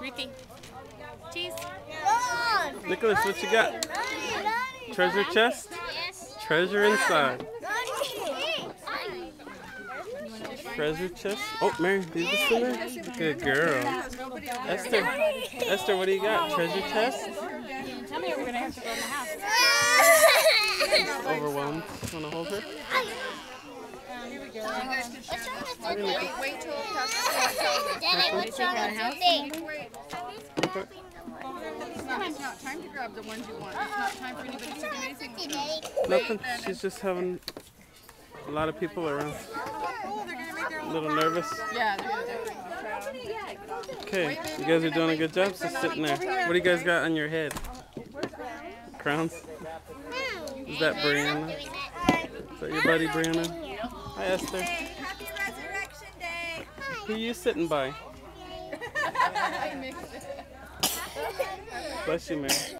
Ruthie. Cheese. Nicholas, what you got? Treasure chest? Yes. Treasure inside. Treasure chest? Oh, Mary, leave this in there. Good girl. Esther, Esther, what do you got? Treasure chest? Tell me we're gonna have to go in the house. Overwhelmed. Want to hold her? Wait, wait till Daddy, what's wrong with your thing? not, it's not time to grab the ones you want. It's not time for anybody to do anything. Nothing. She's just having a lot of people around. A little nervous. Yeah. Okay, you guys are doing a good job. Just sitting there. What do you guys got on your head? Crowns? Is that Brianna? Is that your buddy Brianna? Hi Esther. Happy Resurrection Day. Who you sitting by? I mixed it. Bless you, Mary.